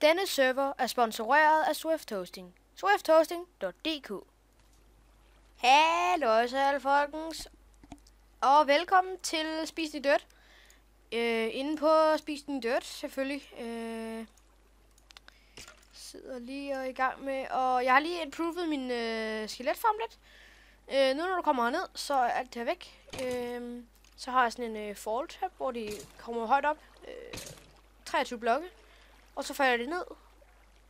Denne server er sponsoreret af Swift Hosting. swifthosting.dk Hallo så alle folkens. Og velkommen til Spis Din Dødt. Øh, inde på Spis Din Dødt, selvfølgelig. Øh, sidder lige og i gang med, og jeg har lige improved min øh, skeletform lidt. Øh, nu når du kommer herned, så er alt det her væk. Øh, så har jeg sådan en øh, fall tab, hvor de kommer højt op. Øh, 23 blokke. Og så falder de ned.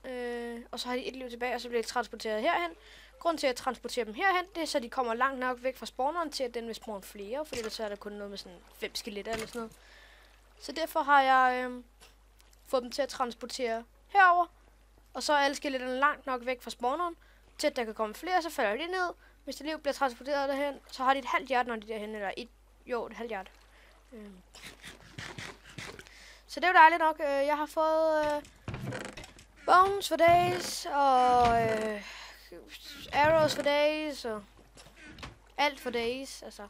Øh, og så har de et liv tilbage, og så bliver de transporteret herhen. Grunden til at transportere dem herhen, det er så de kommer langt nok væk fra spawneren til, at den vil spawne flere, fordi ellers er der kun noget med sådan fem skeletter eller sådan noget. Så derfor har jeg øh, fået dem til at transportere herover, og så er alle skeletterne langt nok væk fra spawneren, til at der kan komme flere, så falder de ned. Hvis det liv bliver transporteret derhen, så har de et halvt hjerte, når de er derhen, eller et, jo, et halvt hjerte. Øh. Så det er jo dejligt nok. Øh, jeg har fået øh, bones for days, og øh, arrows for days, og alt for days, altså.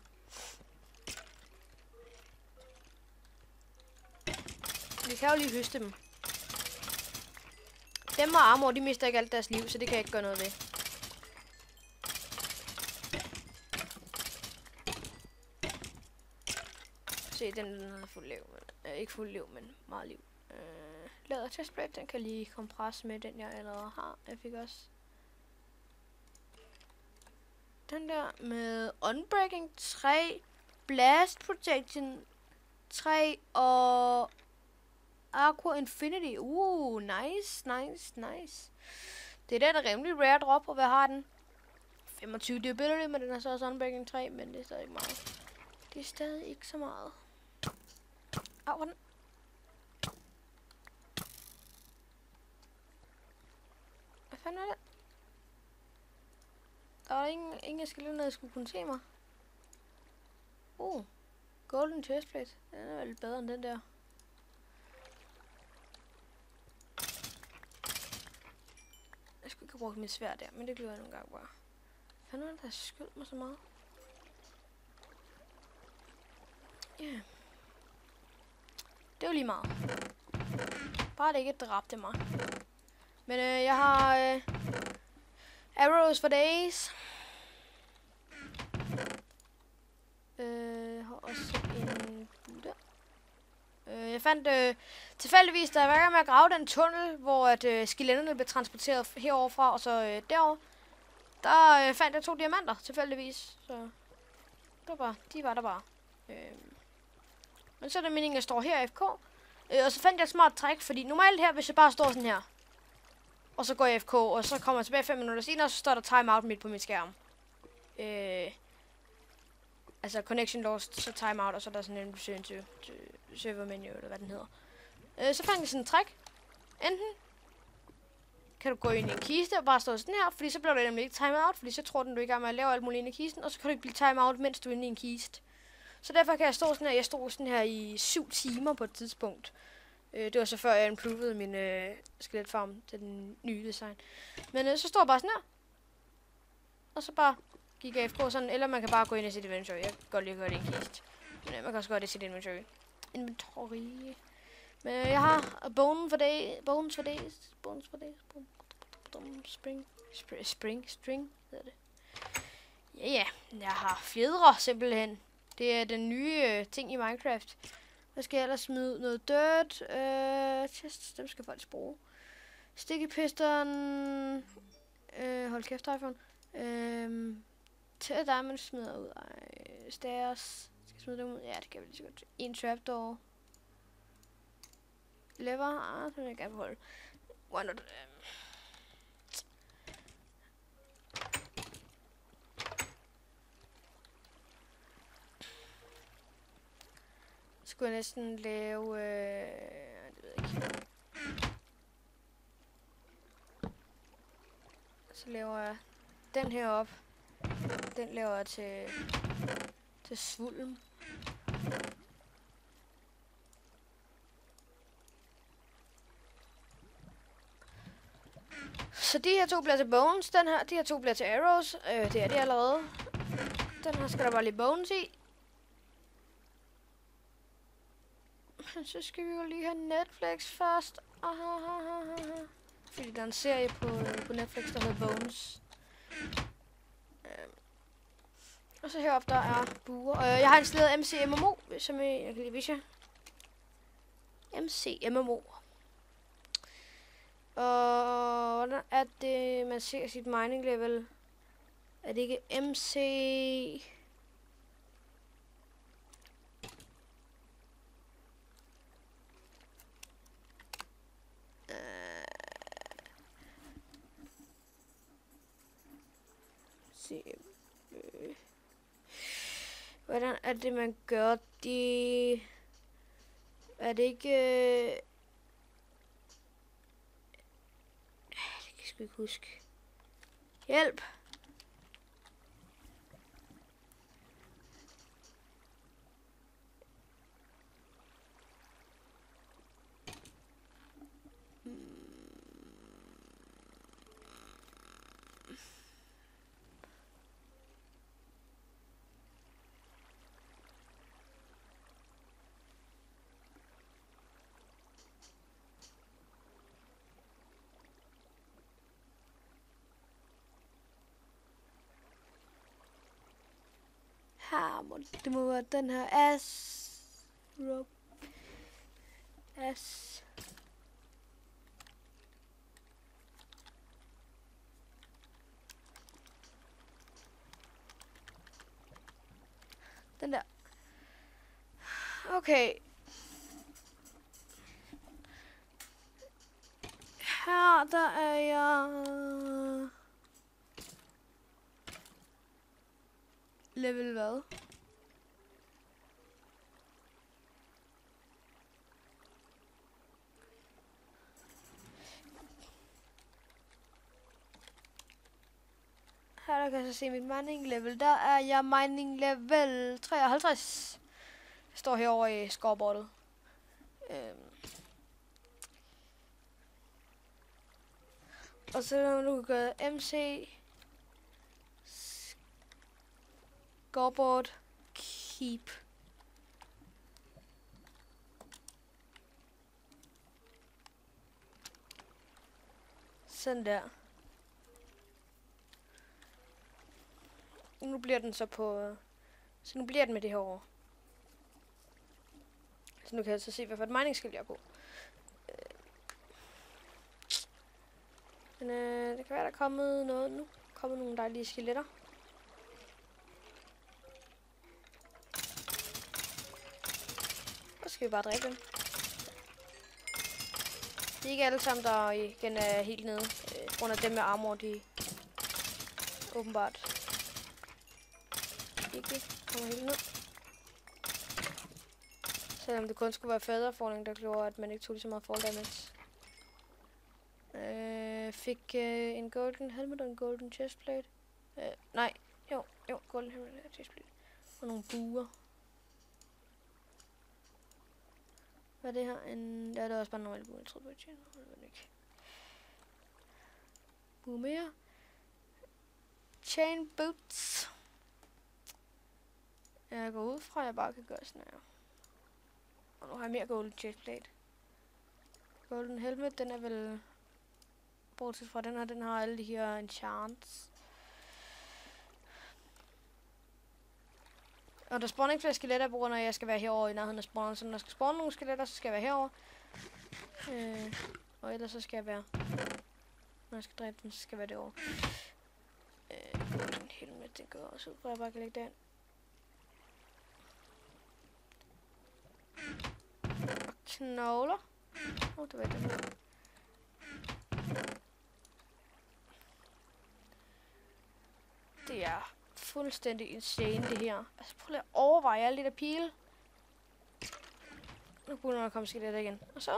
Vi kan jo lige høste dem. Dem og armor, de mister ikke alt deres liv, så det kan jeg ikke gøre noget ved. Se, den, den har fuld liv. Men, øh, ikke fuld liv, men meget liv. Øh, lader testplate, den kan lige kompresse med den, jeg allerede har. Jeg fik også den der med Unbreaking 3, Blast Protection 3 og Aqua Infinity. Uh, nice, nice, nice. Det er den rimelig rare drop, og hvad har den? 25 durability, men den er så også Unbreaking 3, men det er stadig ikke meget. Det er stadig ikke så meget. Au, hvordan? Hvad fanden er det? Der var ingen, ingen skeletter, der skulle kunne se mig. Uh, golden chestplate. Den er vel bedre end den der. Jeg skulle ikke have brugt mit svær der, men det gjorde jeg nogle gange bare. Hvad er det, der skød mig så meget? Ja. Yeah. Det var lige meget. Bare det ikke dræbte mig. Men øh, jeg har øh, arrows for days. Øh, jeg har også en der. Øh, jeg fandt øh, tilfældigvis, da jeg var med at grave den tunnel, hvor at, øh, skeletterne blev transporteret herover fra, og så øh, derover. Der øh, fandt jeg to diamanter, tilfældigvis. Så det var bare, de var der bare. Øh, men så er det meningen, at jeg står her i FK. Øh, og så fandt jeg et smart træk, fordi normalt her, hvis jeg bare står sådan her, og så går jeg FK, og så kommer jeg tilbage 5 minutter senere, og så står der timeout midt på min skærm. Øh, altså connection lost, så timeout, og så er der sådan en return til, server menu, eller hvad den hedder. Øh, så fandt jeg sådan et træk. Enten kan du gå ind i en kiste og bare stå sådan her, fordi så bliver du nemlig ikke timeout, fordi så tror den, du er med at lave alt muligt ind i kisten, og så kan du ikke blive timeout, mens du er inde i en kiste. Så derfor kan jeg stå sådan her. Jeg stod sådan her i syv timer på et tidspunkt. Øh, det var så før jeg improvede min øh, skeletfarm til den nye design. Men øh, så står jeg bare sådan her. Og så bare gik jeg FK sådan. Eller man kan bare gå ind i sit inventory. Jeg kan godt lige gøre det i en. Men øh, man kan også gøre det i sit inventory. Inventory. Men øh, jeg har bone for day, bones for days. Bones for days. Bones. spring. Spring. Spring. String hedder det. Ja, ja. Jeg har fjedre simpelthen. Det er den nye øh, ting i Minecraft. Hvad skal jeg ellers smide? Noget dirt. Øh, test. Dem skal folk bruge. Sticky piston. Øh, hold kæft, iPhone. Øh, til diamond smider ud. Ej, stairs. Skal smide dem ud? Ja, det kan vi lige så godt. En trapdoor. Lever. Ah, den vil jeg gerne beholde. Why skulle jeg næsten lave... Øh, det ved jeg ikke. Så laver jeg den her op. Den laver jeg til, til svulm. Så de her to bliver til bones, den her, de her to bliver til arrows. Øh, det er de allerede. Den her skal der bare lige bones i. så skal vi jo lige have Netflix først. Aha, aha, aha. fordi der er en serie på, på Netflix, der hedder Bones. Øhm. Og så heroppe, der er buer. Øh, jeg har installeret MC MMO, som jeg, jeg kan lige vise jer. MC MMO. Og hvordan er det, man ser sit mining level? Er det ikke MC... se. Øh. Hvordan er det, man gør det? Er det ikke... Øh. Det kan jeg sgu ikke huske. Hjælp! Her må det må være den her S. Rob. S. Den der. Okay. Her der er jeg... Level hvad? Her der kan jeg så se mit mining level. Der er jeg mining level 53. Jeg står herovre i scoreboardet. Øhm. Og så når du gøre MC scoreboard keep. Sådan der. Nu bliver den så på... Øh, så nu bliver den med det her over. Så nu kan jeg så se, hvad for et mining skill jeg er på. Øh. Men øh, det kan være, der er kommet noget nu. kommet nogle dejlige skeletter. Skal vi bare dræbe dem. Det er ikke alle sammen, der igen er helt nede. Øh, grund af dem med armor, de åbenbart ikke kommer helt ned. Selvom det kun skulle være faderforning, der gjorde, at man ikke tog lige så meget fall damage. Øh, fik øh, en golden helmet og en golden chestplate. Øh, nej, jo, jo, golden helmet og chestplate. Og nogle buer. Hvad er det her? En, ja, det er også bare en normal bue, jeg tror på, jeg Jeg ikke. Bue mere. Chain boots. Jeg går ud fra, at jeg bare kan gøre sådan her. Og nu har jeg mere golden chestplate. Golden helmet, den er vel... Bortset fra den her, den har alle de her enchants. Og der spawner ikke flere skeletter, på grund af, at jeg skal være herovre i nærheden af spawnen. Så når der skal spawne nogle skeletter, så skal jeg være herovre. Øh, og ellers så skal jeg være... Når jeg skal dræbe dem, så skal jeg være derovre. Øh, den helmet, det går også ud, hvor jeg bare kan lægge den. Og knogler. Åh, oh, det var den her. Det er fuldstændig insane, det her. Altså, prøv lige at overveje alle de der pile. Nu kunne der komme skeletter igen. Og så,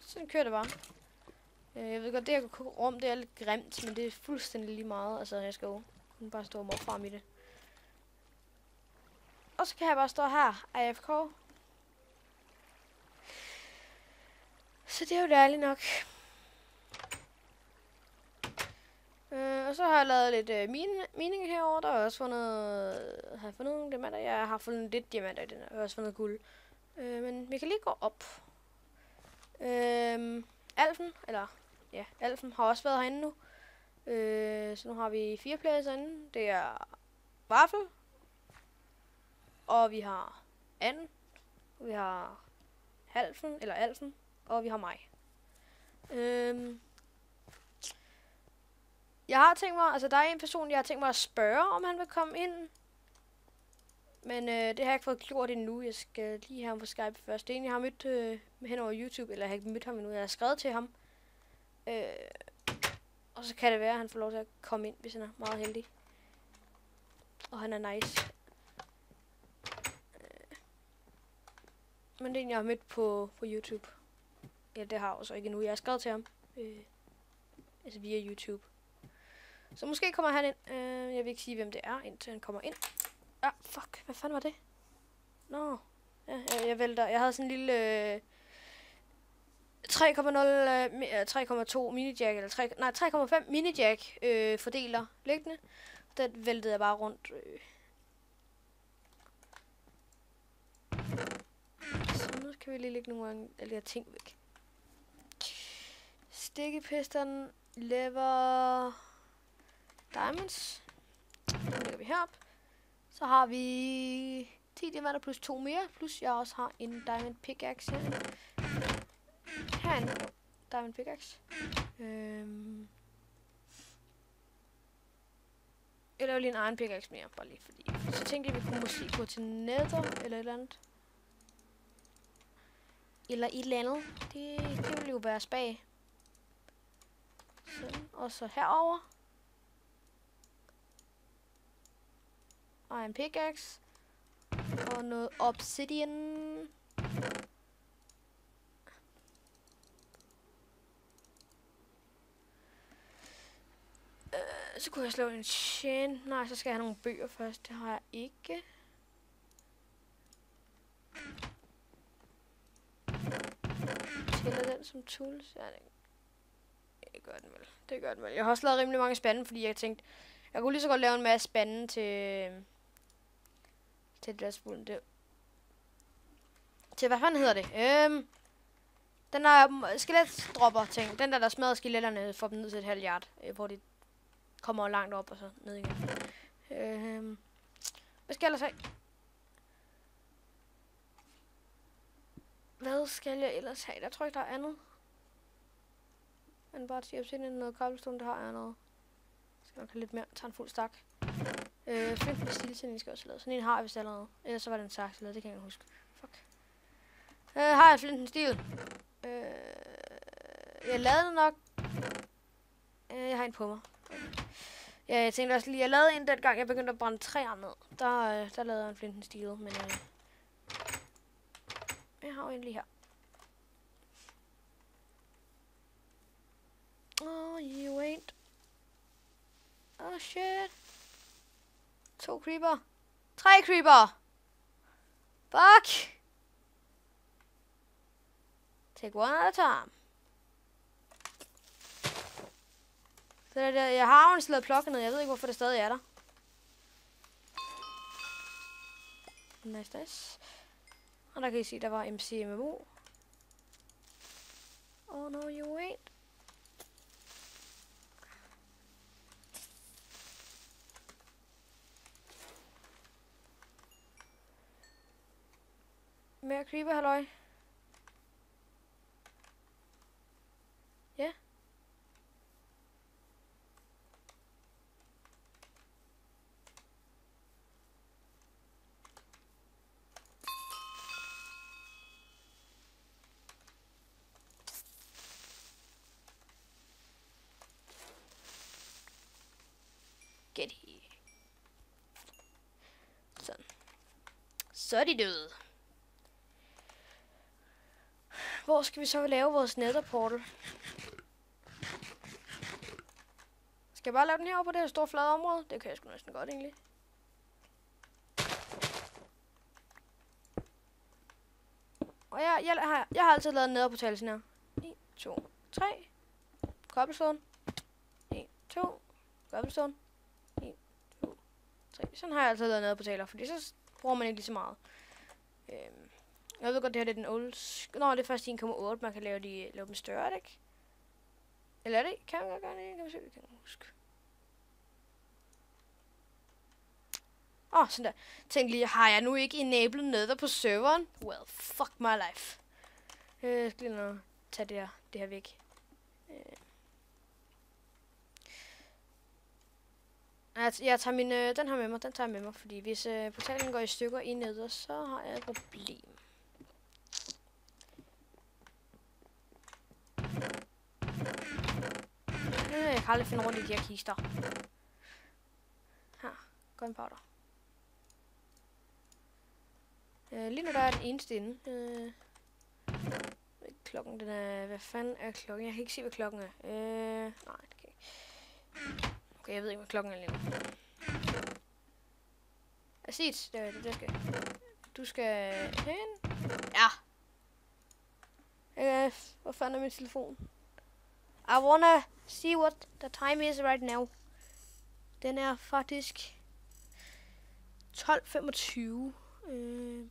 så kører det bare. Øh, jeg ved godt, det her rum, det er lidt grimt, men det er fuldstændig lige meget. Altså, jeg skal jo kun bare stå og frem i det. Og så kan jeg bare stå her, AFK. Så det er jo dejligt nok. Øh, og så har jeg lavet lidt øh, mine, mining herover. Der har jeg også fundet, har jeg fundet nogle diamanter. Jeg har fundet lidt diamanter i den her. Jeg har også fundet guld. Øh, men vi kan lige gå op. Øh, Alfen, eller ja, Alfen har også været herinde nu. Øh, så nu har vi fire players herinde. Det er Waffle. Og vi har Anden. Vi har Halfen, eller Alfen. Og vi har mig. Øh, jeg har tænkt mig, altså der er en person, jeg har tænkt mig at spørge, om han vil komme ind. Men øh, det har jeg ikke fået gjort endnu. Jeg skal lige have ham på Skype først. Det er en, jeg har mødt øh, hen over YouTube, eller jeg har ikke mødt ham endnu. Jeg har skrevet til ham. Øh, og så kan det være, at han får lov til at komme ind, hvis han er meget heldig. Og han er nice. Øh, men det er en, jeg har mødt på, på YouTube. Ja, det har jeg også ikke endnu. Jeg har skrevet til ham. Øh, altså via YouTube. Så måske kommer han ind. Øh, jeg vil ikke sige, hvem det er, indtil han kommer ind. Ah, fuck. Hvad fanden var det? Nå. Ja, jeg, jeg vælter. Jeg havde sådan en lille... Øh, 3,0, øh, 3,2 øh, minijack, eller 3, nej, 3,5 minijack øh, fordeler liggende. Den væltede jeg bare rundt. Øh. Så nu kan vi lige lægge nogle af de her ting væk. Stikkepisteren, lever, diamonds. Så lægger vi herop. Så har vi 10 diamanter plus 2 mere, plus jeg også har en diamond pickaxe her. Herinde. Diamond pickaxe. Øhm. Jeg laver lige en egen pickaxe mere, bare lige fordi. Så tænkte jeg, vi kunne måske gå til nether, eller et eller andet. Eller et eller andet. Det, det ville jo være spag. Sådan. Og så herover. Og en pickaxe. Og noget obsidian. Øh, så kunne jeg slå en chain. Nej, så skal jeg have nogle bøger først. Det har jeg ikke. Tæller den som tools? Ja, det, det gør den vel. Det gør den vel. Jeg har også lavet rimelig mange spande, fordi jeg tænkte, jeg kunne lige så godt lave en masse spande til, til det der til hvad fanden hedder det? Øhm, den der skeletdropper ting. Den der, der smadrer skeletterne, får dem ned til et halvt hjert. øh, hvor de kommer langt op og så ned igen. Øhm, hvad skal jeg ellers have? Hvad skal jeg ellers have? Jeg tror ikke, der er andet. Men bare til obsidian noget cobblestone, det har jeg noget. Jeg skal nok have lidt mere. Tag en fuld stak. Øh, flint for stilsænding skal også lave. Sådan en har jeg vist allerede. Ellers så var den sagt, lavet, det kan jeg huske. Fuck. Øh, har jeg flinten stil? Øh, jeg lavede den nok. Øh, jeg har en på mig. Ja, jeg tænkte også lige, jeg lavede en den gang, jeg begyndte at brænde træer ned. Der, øh, der lavede jeg en flinten stil, men øh, jeg har jo en lige her. Oh, you ain't. Oh shit. To creeper. Tre creeper. Fuck. Take one at a time. Så der, jeg har jo slået klokken ned. Jeg ved ikke, hvorfor det stadig er der. Nice, nice. Og der kan I se, der var MCMMO. Oh no, you ain't. Mere creeper, halløj. Get here. Sådan. Så er de døde. Hvor skal vi så lave vores netherportal? Skal jeg bare lave den her på det her store flade område? Det kan jeg sgu næsten godt egentlig. Og jeg, jeg, har, jeg har altid lavet nederportal sådan her. 1, 2, 3. Cobblestone. 1, 2. Cobblestone. 3. Sådan har jeg altid lavet noget på taler, fordi så bruger man ikke lige så meget. Øhm, jeg ved godt, det her er den old... Nå, det er faktisk 1,8, man kan lave, de, lave dem større, ikke? Eller er det? Kan man gøre det? Kan vi se, det kan huske. Åh, oh, sådan der. Tænk lige, har jeg nu ikke enabled nether på serveren? Well, fuck my life. Øh, jeg skal lige nå tage det her, det her væk. Øh. Jeg, jeg tager min, øh, den her med mig, den tager jeg med mig, fordi hvis øh, portalen går i stykker i nether, så har jeg et problem. Øh, jeg kan aldrig finde rundt i de her kister. Her, gunpowder. Øh, lige nu der er den eneste inde. Øh, klokken den er... Hvad fanden er klokken? Jeg kan ikke se, hvad klokken er. Øh, nej, det kan ikke. Okay, jeg ved ikke, hvad klokken er lige nu. Asit, det er det, der skal. Du skal hen. Ja. Øh, hvor fanden er min telefon? I wanna see what the time is right now. Den er faktisk 12.25. Øh.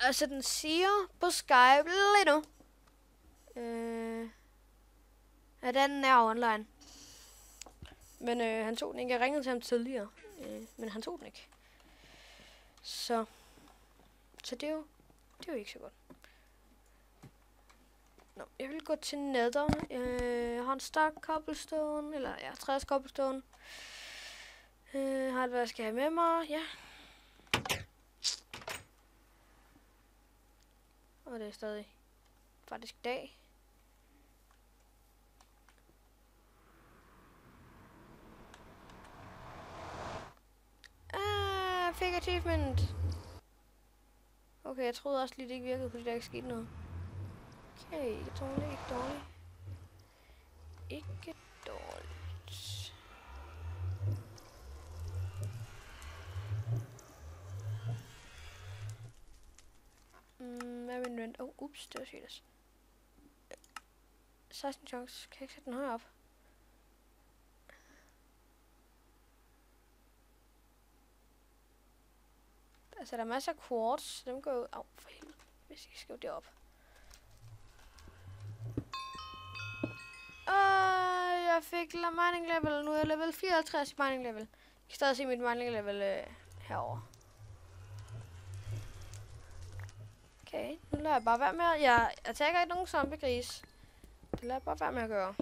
Altså, den siger på Skype lige nu. Øh. Ja, den er online. Men øh, han tog den ikke. Jeg ringede til ham tidligere. Øh, men han tog den ikke. Så. Så det er jo, det er jo ikke så godt. Jeg vil gå til nether. Jeg har en stak cobblestone, eller ja, 60 cobblestone. Øh, har det, hvad jeg skal have med mig? Ja. Og det er stadig faktisk dag. Ah, fik achievement. Okay, jeg troede også lige, det ikke virkede, fordi der ikke skete noget. Okay, ikke dårligt, ikke dårligt. Ikke dårligt. Mm, hvad er min? Oh, ups, det var sygt. 16 chunks. Kan jeg ikke sætte den højere op? Altså, der er masser af quartz. Dem går jo... Au, for helvede. Hvis jeg skrive det op. Jeg fik la mining level. Nu er jeg level 54 i mining level. Jeg kan stadig se mit mining level øh, herover. Okay, nu lader jeg bare være med at... Jeg, attacker tager ikke nogen zombiegris. Det lader jeg bare være med at gøre.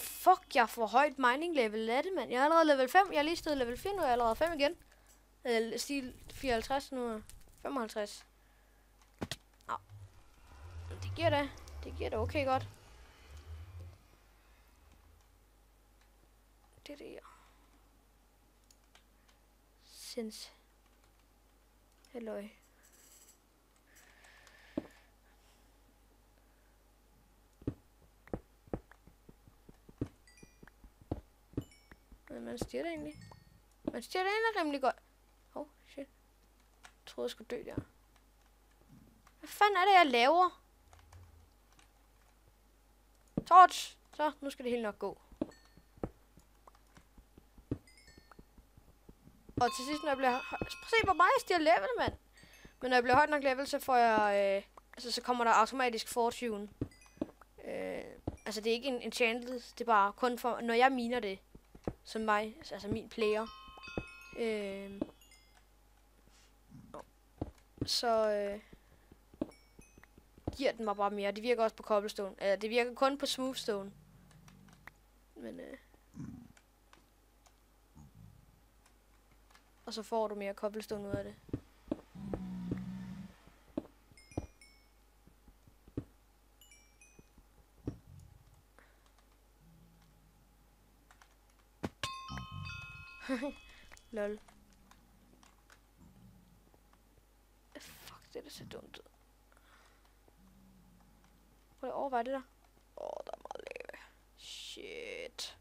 Fuck, jeg får højt mining level af det, mand. Jeg er allerede level 5. Jeg er lige stedet level 4, nu er jeg allerede 5 igen. Eller stil 54, nu er 55. Nå. Det giver det. Det giver det okay godt. Det er det her. Sinds. Halløj. Men man stiger det egentlig. Man stiger det egentlig rimelig godt. Oh, shit. Jeg troede, jeg skulle dø der. Hvad fanden er det, jeg laver? Torch! Så, nu skal det hele nok gå. Og til sidst, når jeg bliver... Prøv se, hvor meget jeg stiger level, mand. Men når jeg bliver højt nok level, så får jeg... Øh, altså, så kommer der automatisk fortune. Øh, altså, det er ikke en enchanted. Det er bare kun for... Når jeg miner det, som mig, altså min player. Øh, så øh, giver den mig bare mere. Det virker også på cobblestone. Eller det virker kun på smoothstone. Men øh, og så får du mere cobblestone ud af det. Prøv det der. Åh, oh, der er meget lave. Shit.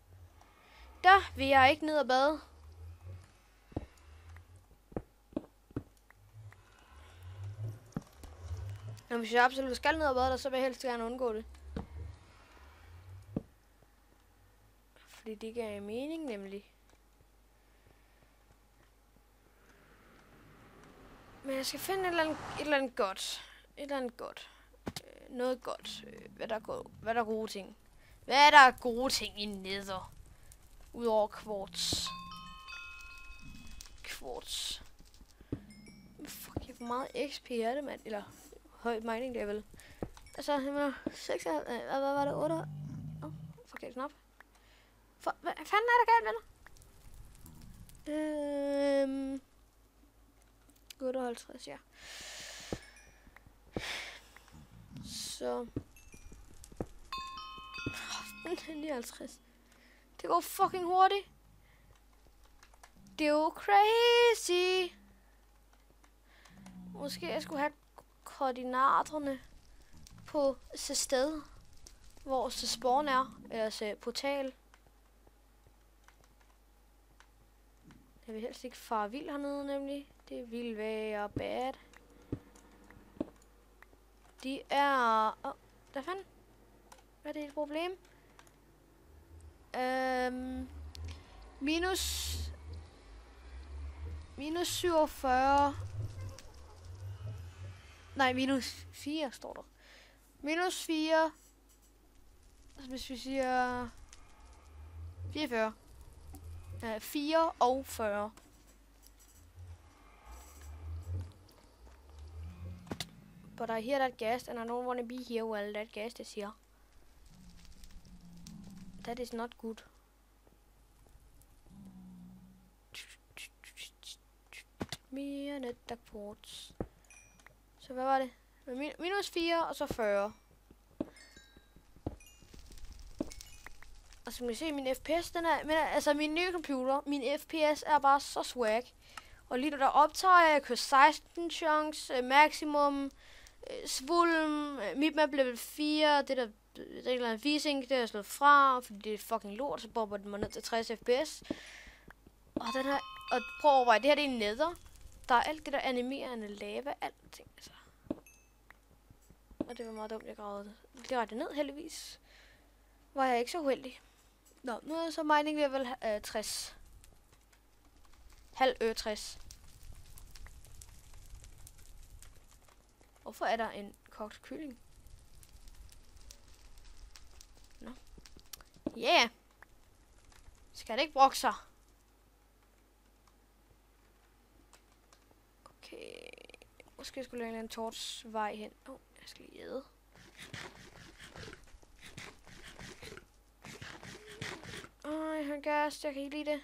Der vil jeg ikke ned og bade. Men hvis jeg absolut skal ned og bade der, så vil jeg helst gerne undgå det. Fordi det ikke er mening, nemlig. Men jeg skal finde et eller andet, et eller andet godt. eller andet godt. Noget godt. Øh, hvad, der går, go- hvad der er gode ting. Hvad er der gode ting i nether? Udover quartz. Quartz. Fuck, jeg får meget XP er det, mand. Eller højt mining level. Altså, jeg mener, 6 øh, hvad, hvad var det, 8? Åh, oh, forkert knap. For, hvad fanden er der galt med dig? Øhm... 58, ja. Så... 59. Det går fucking hurtigt. Det er jo crazy. Måske jeg skulle have koordinaterne på så sted, hvor så spawn er, eller så portal. Jeg vil helst ikke fare vild hernede, nemlig. Det vil være bad. De er... Åh, oh, hvad fanden? Hvad er det et problem? Øhm, minus... Minus 47... Nej, minus 4 står der. Minus 4... Altså, hvis vi siger... 44. Øh, 4 og 40. But I hear that gas and I don't want to be here while that gas is here. That is not good. Mere net ports. Så hvad var det? Min minus 4 og så 40. Og så kan man se, min FPS, den er, men altså min nye computer, min FPS er bare så swag. Og lige nu der optager jeg, jeg kører 16 chunks, øh, maximum, Øh, svulm, øh, mit map level 4, det der det er en eller vising, det har jeg slået fra, fordi det er fucking lort, så bobber den mig ned til 60 fps. Og den her, og prøv at overveje, det her det er nether. Der er alt det der animerende lava, alting, altså. Og det var meget dumt, jeg gravede det Det ned, heldigvis. Var jeg ikke så uheldig. Nå, nu er så mining level øh, 60. Halv øh, ø 60. Hvorfor er der en kogt kylling? Ja. Yeah. Skal det ikke brokke sig? Okay. Måske skulle jeg en torts vej hen. Åh, oh, jeg skal lige æde. Åh, han har. Jeg kan ikke lide det.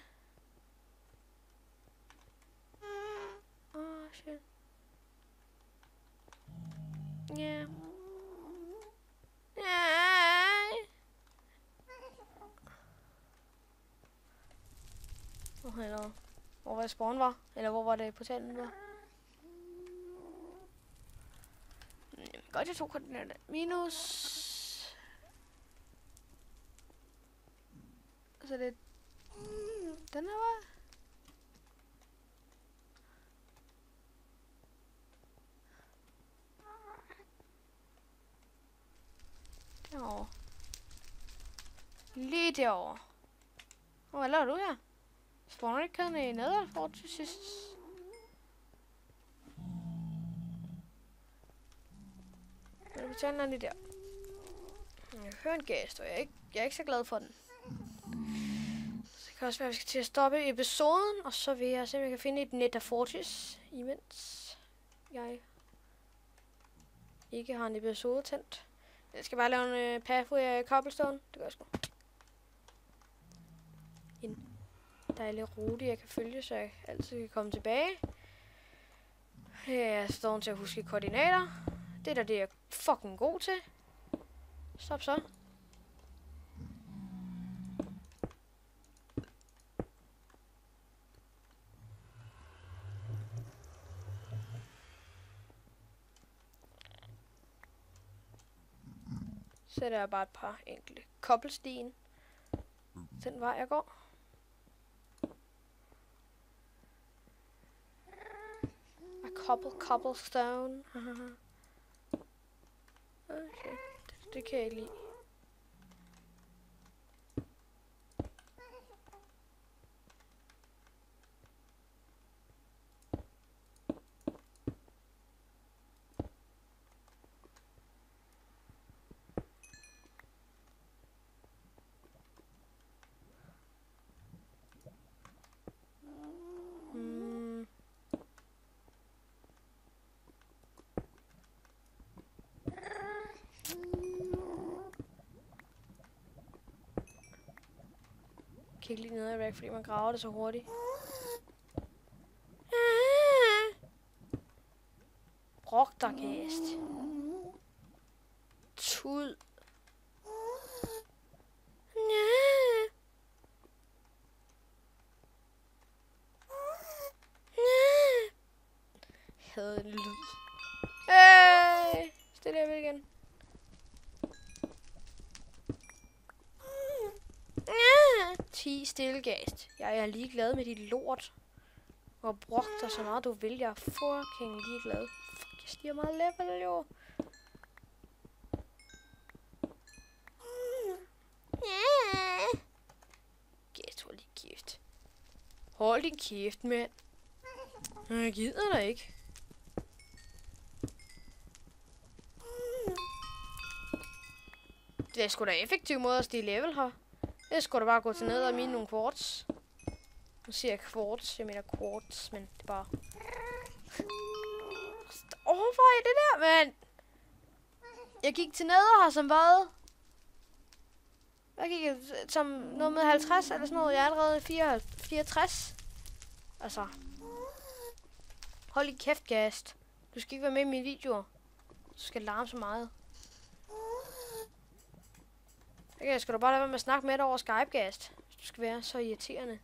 Spawn var? Eller hvor var det portalen var? Jamen, godt, jeg tog koordinater. Minus... Så det... Den her var... Derovre. Lige derovre. Hvad laver du her? Spawner ikke kæderne i Netherfort til sidst? Men vi tager den lige der. Jeg hører en gæst, og jeg er, ikke, jeg er ikke så glad for den. Så det kan også være, at vi skal til at stoppe episoden, og så vil jeg se, om jeg kan finde et Netta Fortis, imens jeg ikke har en episode tændt. Jeg skal bare lave en uh, pathway øh, cobblestone. Det gør jeg sgu. Dejlig rute, jeg kan følge, så jeg altid kan komme tilbage. Jeg står til at huske koordinater. Det er da det, jeg er fucking god til. Stop så. sætter der er bare et par enkelte kobbelsten. Den vej jeg går. Cobble, cobblestone. okay, det, kigge lige ned i fordi man graver det så hurtigt. Brokterkast. Tud. havde en lyd. Øh, stille jeg ved igen. Ti stille gæst. Jeg er ligeglad med dit lort. Og brok dig så meget du vil. Jeg er fucking ligeglad. Fuck, jeg stiger meget level jo. Gæst, hold din kæft. Hold din kæft, mand. Jeg gider dig ikke. Det er sgu da effektiv måde at stige level her. Jeg skulle da bare gå til ned og mine nogle quartz. Nu siger jeg quartz, jeg mener quartz, men det er bare... Overvej det der, mand! Jeg gik til nede her som hvad? Hvad gik jeg? Som noget med 50 eller sådan noget? Jeg er allerede 64. Altså. Hold i kæft, Gast. Du skal ikke være med i mine videoer. Du skal larme så meget. Okay, skal du bare lade være med at snakke med dig over Skype-gast, du skal være så irriterende.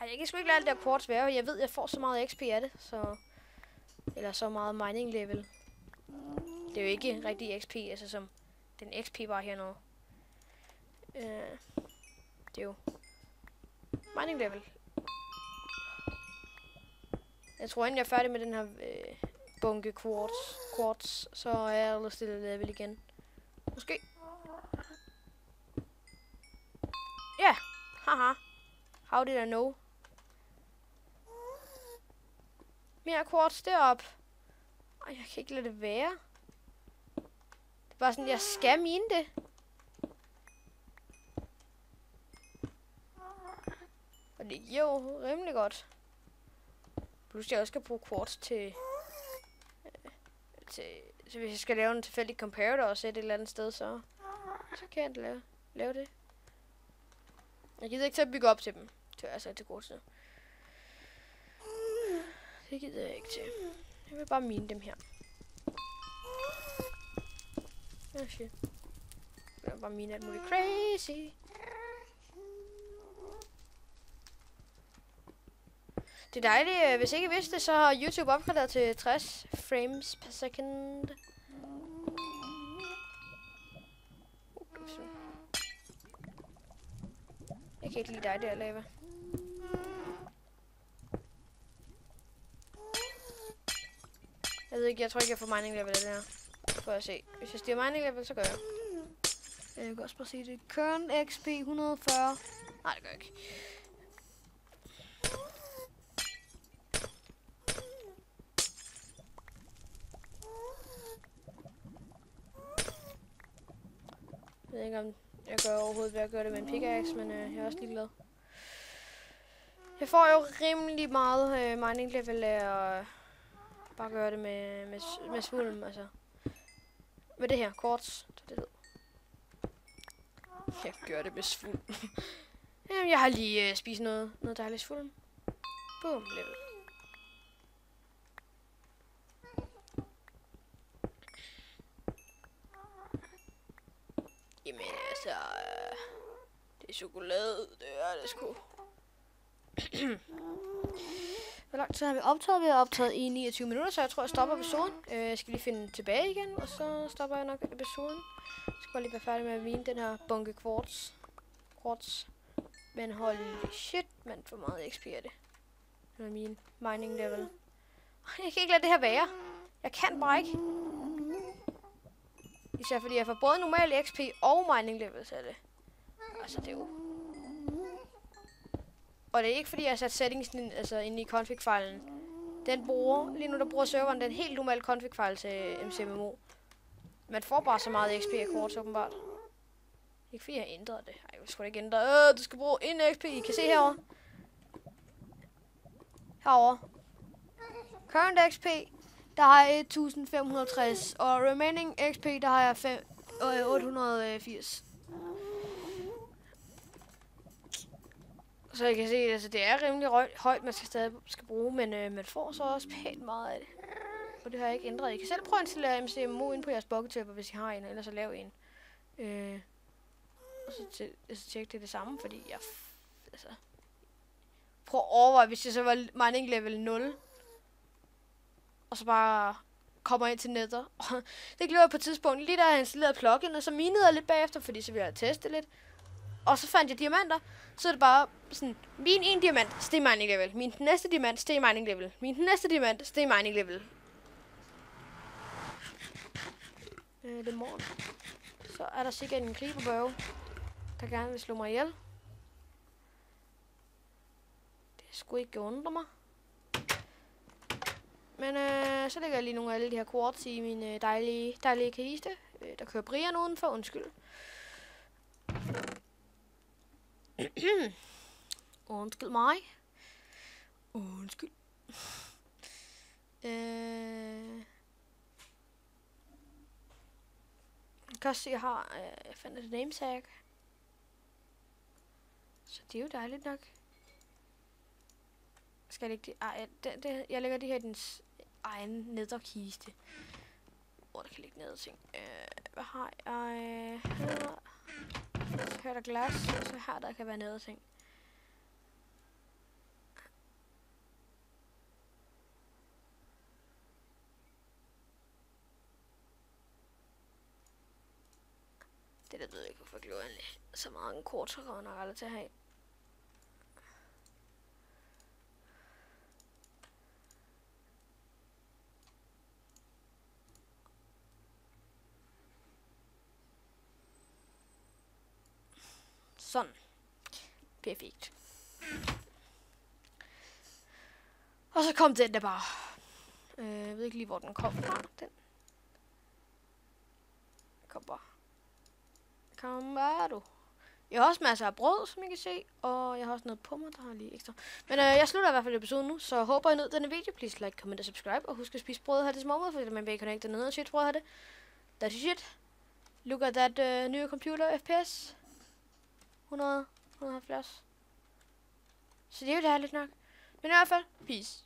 Ej, jeg kan sgu ikke lade alt det der quartz være, jeg ved, jeg får så meget XP af det, så... Eller så meget mining level. Det er jo ikke rigtig XP, altså som den XP bare hernede. Øh, det er jo mining level. Jeg tror, inden jeg er færdig med den her øh, bunke quartz, quartz, så er jeg allerede stillet level igen. Måske. Ja, haha. How did I know? Mere quartz derop. Ej, jeg kan ikke lade det være. Det er bare sådan, jeg skal mine det. Og det giver jo rimelig godt. Plus jeg også skal bruge quartz til, øh, til... Så hvis jeg skal lave en tilfældig comparator og sætte et eller andet sted, så, så kan jeg lave, lave det. Jeg gider ikke til at bygge op til dem. Til, altså til quartz. Det gider jeg ikke til. Jeg vil bare mine dem her. Oh shit. Jeg vil bare mine alt muligt crazy. Det er dejligt. Hvis hvis ikke vidste så har YouTube opgraderet til 60 frames per second. Kan ikke lide dig der, Lava. Jeg ved ikke, jeg tror ikke, jeg får mining level det her. For at se. Hvis jeg stiger mining level, så gør jeg. Jeg kan også bare sige det. Current XP 140. Nej, det gør jeg ikke. Jeg ved ikke, om jeg gør overhovedet ved at gøre det med en pickaxe, men øh, jeg er også ligeglad. Jeg får jo rimelig meget øh, mining level af at bare gøre det med, med, med svulm, altså. Med det her, kort, det det Jeg gør det med svulm. Jamen, jeg har lige øh, spist noget, noget dejligt svulm. Boom, level. Altså, øh, det er chokolade, det er det sgu. Hvor lang tid har vi optaget? Vi har optaget i 29 minutter, så jeg tror, jeg stopper episoden. Øh, jeg skal lige finde tilbage igen, og så stopper jeg nok episoden. Jeg skal bare lige være færdig med at vine den her bunke quartz. Quartz. Men holy shit, man for meget XP er det. Eller min mining level. Jeg kan ikke lade det her være. Jeg kan bare ikke. Især fordi jeg får både normal XP og mining levels af det. Altså, det er jo... Og det er ikke fordi, jeg har sat settings ind, altså, ind i config-filen. Den bruger, lige nu der bruger serveren den helt normale config-file til øh, MCMMO. Man får bare så meget XP af kort, åbenbart. Ikke fordi jeg har ændret det. Ej, jeg skulle ikke ændre. Øh, du skal bruge en XP. I kan se herovre. Herovre. Current XP der har jeg 1560, øh, og remaining XP, der har jeg 5, øh, 880. Så jeg kan se, altså det er rimelig højt, man skal stadig skal bruge, men øh, man får så også pænt meget af det. Og det har jeg ikke ændret. I kan selv prøve at installere MCMO ind på jeres bokketøpper, hvis I har en, eller så lav en. Øh, og så, så tjek det det samme, fordi jeg... Altså, prøv at overveje, hvis jeg så var mining level 0, og så bare kommer ind til netter. det gjorde jeg på et tidspunkt, lige da jeg installerede plugin, og så minede jeg lidt bagefter, fordi så ville jeg teste lidt. Og så fandt jeg diamanter, så er det bare sådan, min en diamant, steg mining level. Min næste diamant, steg mining level. Min næste diamant, steg mining level. Øh, det er morgen. Så er der sikkert en creeperbørge, der gerne vil slå mig ihjel. Det skulle ikke undre mig. Men øh, så lægger jeg lige nogle af alle de her quartz i min øh, dejlige, dejlige kiste. Øh, der kører Brian udenfor, undskyld. undskyld mig. Undskyld. Øh, jeg kan også se, at jeg har, øh, jeg fandt et name tag. Så det er jo dejligt nok. Skal jeg lægge det? Ej, det, det, jeg lægger det her i den egen nederkiste. Hvor der kan ligge ned ting. Øh, hvad har jeg Øh, så her er der glas, og så her der kan være noget ting. Det der ved jeg ikke, hvorfor jeg gjorde egentlig så mange en kort terræn og aldrig til at have. Sådan. Perfekt. Og så kom den der bare. Øh, jeg ved ikke lige, hvor den kom fra. Den. Kom bare. Kom bare, du. Jeg har også masser af brød, som I kan se. Og jeg har også noget på mig, der har lige ekstra. Men øh, jeg slutter i hvert fald episoden nu. Så håber I nød denne video. Please like, comment og subscribe. Og husk at spise brød her til småmad, fordi man vil connecte ned og shit brød her det. That's shit. Look at that øh, uh, new computer FPS. 100, 170. Så det er jo lidt nok. Men i hvert fald, peace.